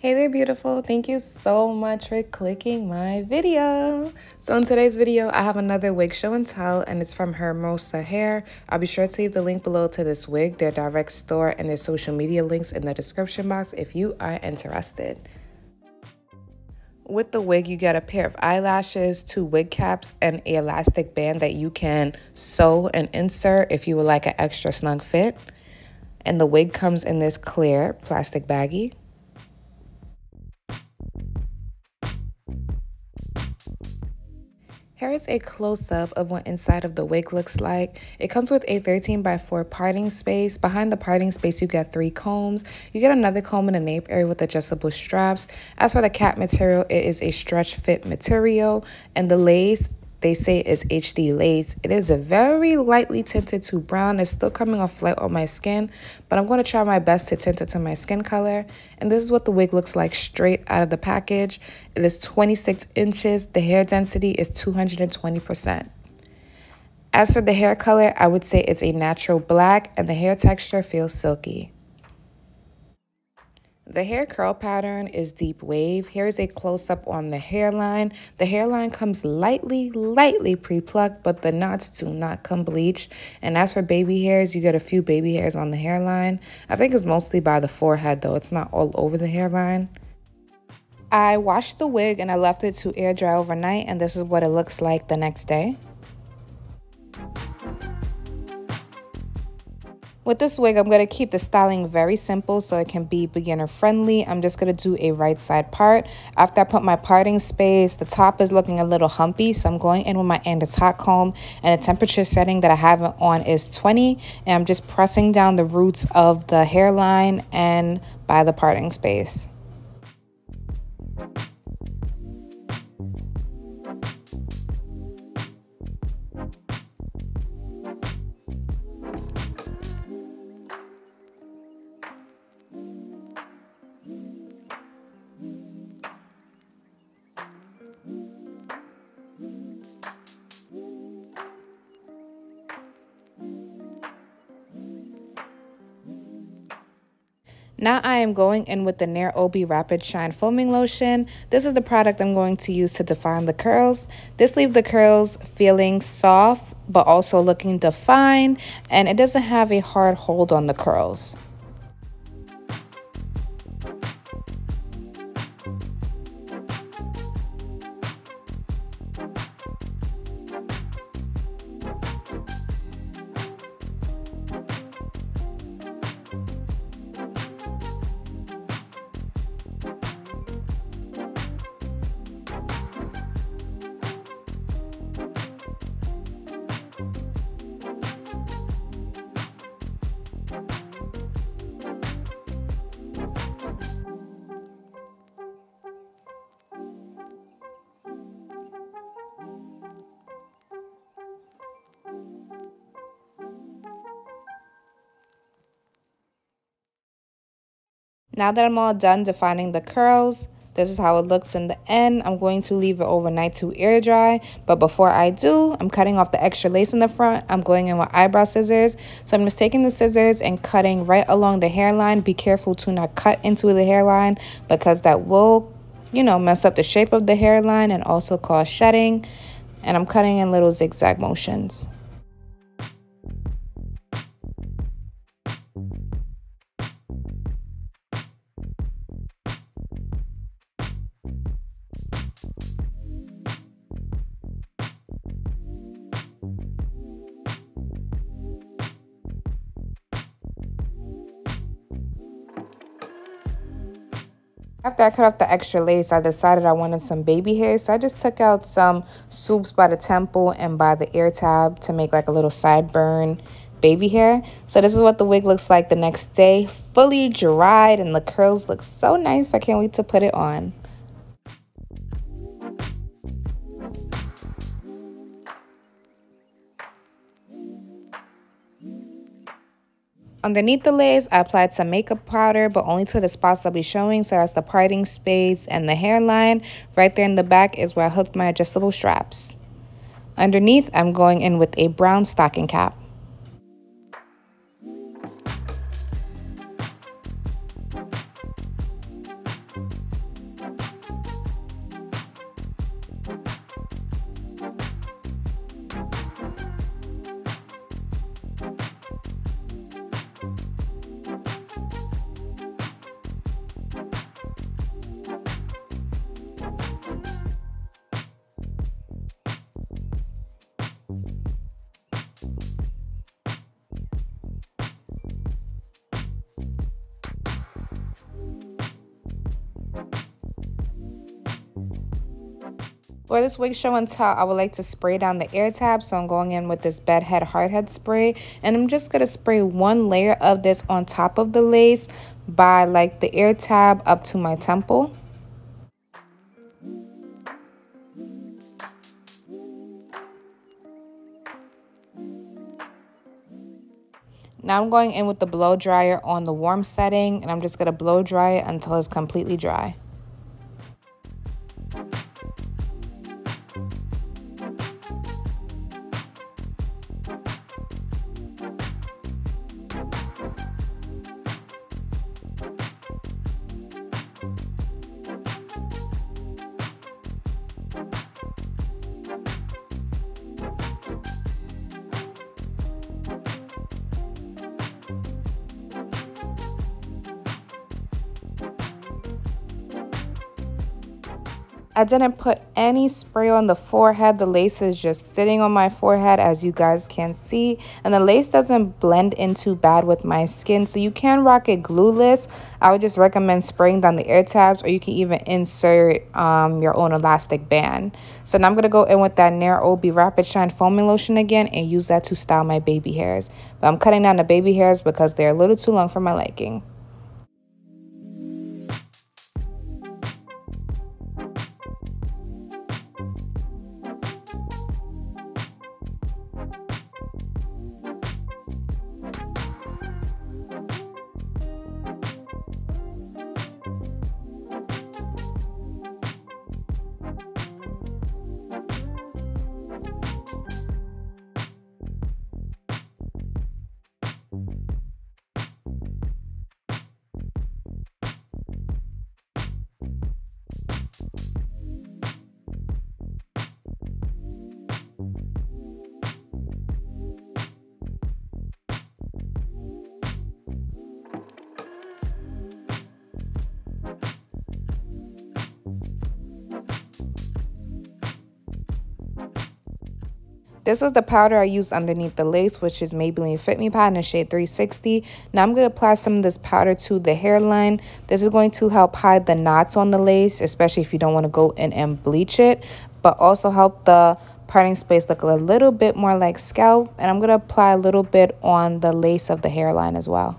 Hey there, beautiful. Thank you so much for clicking my video. So in today's video, I have another wig show and tell, and it's from Hermosa Hair. I'll be sure to leave the link below to this wig, their direct store, and their social media links in the description box if you are interested. With the wig, you get a pair of eyelashes, two wig caps, and a elastic band that you can sew and insert if you would like an extra snug fit. And the wig comes in this clear plastic baggie. Here is a close-up of what inside of the wig looks like. It comes with a 13 by 4 parting space. Behind the parting space, you get three combs. You get another comb in the nape area with adjustable straps. As for the cap material, it is a stretch fit material. And the lace they say it's HD lace. It is a very lightly tinted to brown. It's still coming off light on my skin, but I'm going to try my best to tint it to my skin color. And this is what the wig looks like straight out of the package. It is 26 inches. The hair density is 220%. As for the hair color, I would say it's a natural black and the hair texture feels silky. The hair curl pattern is deep wave. Here's a close-up on the hairline. The hairline comes lightly, lightly pre-plucked, but the knots do not come bleached. And as for baby hairs, you get a few baby hairs on the hairline. I think it's mostly by the forehead, though. It's not all over the hairline. I washed the wig and I left it to air dry overnight, and this is what it looks like the next day. With this wig, I'm going to keep the styling very simple so it can be beginner friendly. I'm just going to do a right side part. After I put my parting space, the top is looking a little humpy. So I'm going in with my Andis hot comb and the temperature setting that I have it on is 20. And I'm just pressing down the roots of the hairline and by the parting space. Now I am going in with the Nairobi Wrap-It Shine Foaming Lotion. This is the product I'm going to use to define the curls. This leaves the curls feeling soft but also looking defined and it doesn't have a hard hold on the curls. Now that I'm all done defining the curls, this is how it looks in the end. I'm going to leave it overnight to air dry. But before I do, I'm cutting off the extra lace in the front. I'm going in with eyebrow scissors. So I'm just taking the scissors and cutting right along the hairline. Be careful to not cut into the hairline because that will, you know, mess up the shape of the hairline and also cause shedding. And I'm cutting in little zigzag motions. After I cut off the extra lace, I decided I wanted some baby hair. So I just took out some swoops by the temple and by the ear tab to make like a little sideburn baby hair. So this is what the wig looks like the next day. Fully dried and the curls look so nice. I can't wait to put it on. Underneath the lace, I applied some makeup powder, but only to the spots I'll be showing. So that's the parting space and the hairline. Right there in the back is where I hooked my adjustable straps. Underneath, I'm going in with a brown stocking cap. For this wig show and tell, I would like to spray down the ear tab. So I'm going in with this Bed Head Hard Head spray. And I'm just going to spray one layer of this on top of the lace by like the ear tab up to my temple. Now I'm going in with the blow dryer on the warm setting and I'm just going to blow dry it until it's completely dry. I didn't put any spray on the forehead. The lace is just sitting on my forehead as you guys can see. And the lace doesn't blend in too bad with my skin. So you can rock it glueless. I would just recommend spraying down the ear tabs or you can even insert um, your own elastic band. So now I'm going to go in with that Nairobi Wrap-It Shine Foaming Lotion again and use that to style my baby hairs. But I'm cutting down the baby hairs because they're a little too long for my liking. This was the powder I used underneath the lace, which is Maybelline Fit Me Pad in shade 360. Now I'm going to apply some of this powder to the hairline. This is going to help hide the knots on the lace, especially if you don't want to go in and bleach it, but also help the parting space look a little bit more like scalp. And I'm going to apply a little bit on the lace of the hairline as well.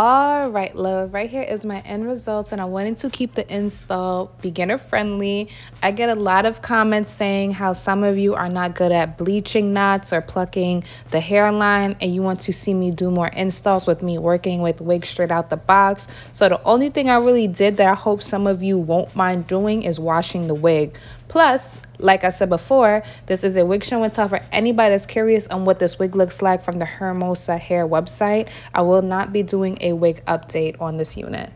All right love right here is my end results and i wanted to keep the install beginner friendly. I get a lot of comments saying how some of you are not good at bleaching knots or plucking the hairline and you want to see me do more installs with me working with wigs straight out the box. So the only thing i really did that i hope some of you won't mind doing is washing the wig Plus, like I said before, this is a wig show and tell for anybody that's curious on what this wig looks like from the Hermosa Hair website. I will not be doing a wig update on this unit.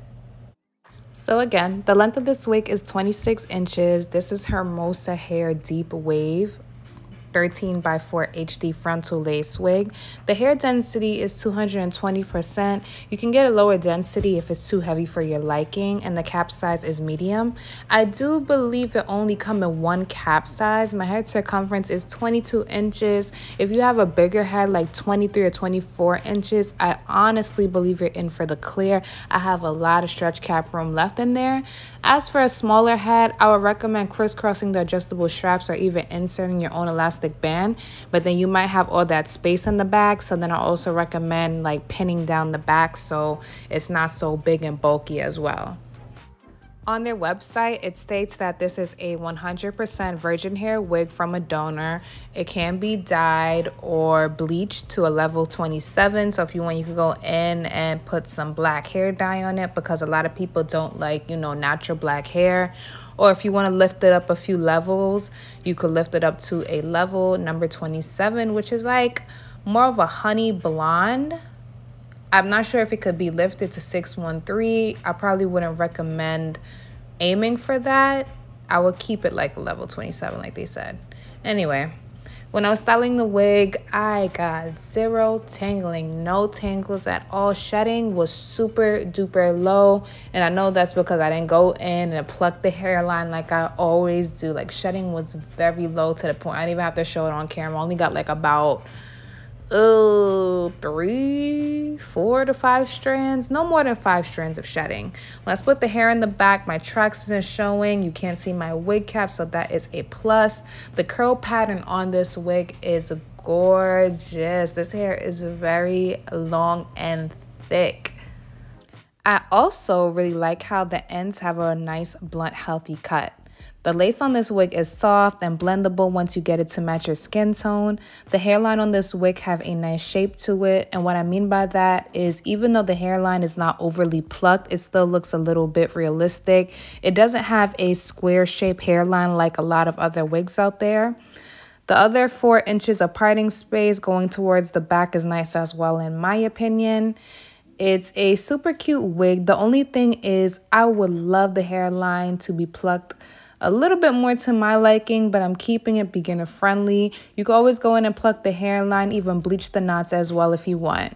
So again, the length of this wig is 26 inches. This is Hermosa Hair Deep Wave 13 by 4 HD frontal lace wig. The hair density is 220%. You can get a lower density if it's too heavy for your liking and the cap size is medium. I do believe it only come in one cap size. My head circumference is 22 inches. If you have a bigger head like 23 or 24 inches, I honestly believe you're in for the clear. I have a lot of stretch cap room left in there. As for a smaller head, I would recommend crisscrossing the adjustable straps or even inserting your own elastic band. But then you might have all that space in the back. So then I also recommend like pinning down the back so it's not so big and bulky as well. On their website, it states that this is a 100% virgin hair wig from a donor. It can be dyed or bleached to a level 27. So if you want, you can go in and put some black hair dye on it because a lot of people don't like, you know, natural black hair. Or if you want to lift it up a few levels, you could lift it up to a level number 27, which is like more of a honey blonde. I'm not sure if it could be lifted to 613. I probably wouldn't recommend aiming for that I would keep it like a level 27 like they said. Anyway, when I was styling the wig, I got zero tangling, no tangles at all. Shedding was super duper low. And I know that's because I didn't go in and pluck the hairline like I always do. Like shedding was very low to the point I didn't even have to show it on camera. I only got like about uh, three, four to five strands, no more than five strands of shedding. When I split the hair in the back, my tracks isn't showing. You can't see my wig cap, so that is a plus. The curl pattern on this wig is gorgeous. This hair is very long and thick. I also really like how the ends have a nice blunt healthy cut. The lace on this wig is soft and blendable once you get it to match your skin tone. The hairline on this wig have a nice shape to it. And what I mean by that is even though the hairline is not overly plucked, it still looks a little bit realistic. It doesn't have a square shape hairline like a lot of other wigs out there. The other four inches of parting space going towards the back is nice as well in my opinion. It's a super cute wig. The only thing is I would love the hairline to be plucked a little bit more to my liking, but I'm keeping it beginner friendly. You can always go in and pluck the hairline, even bleach the knots as well if you want.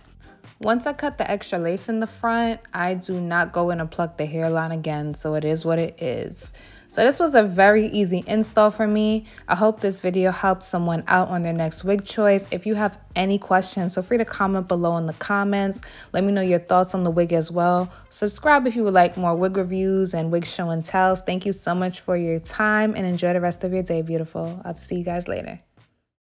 Once I cut the extra lace in the front, I do not go in and pluck the hairline again, so it is what it is. So this was a very easy install for me. I hope this video helps someone out on their next wig choice. If you have any questions, feel free to comment below in the comments. Let me know your thoughts on the wig as well. Subscribe if you would like more wig reviews and wig show and tells. Thank you so much for your time and enjoy the rest of your day, beautiful. I'll see you guys later.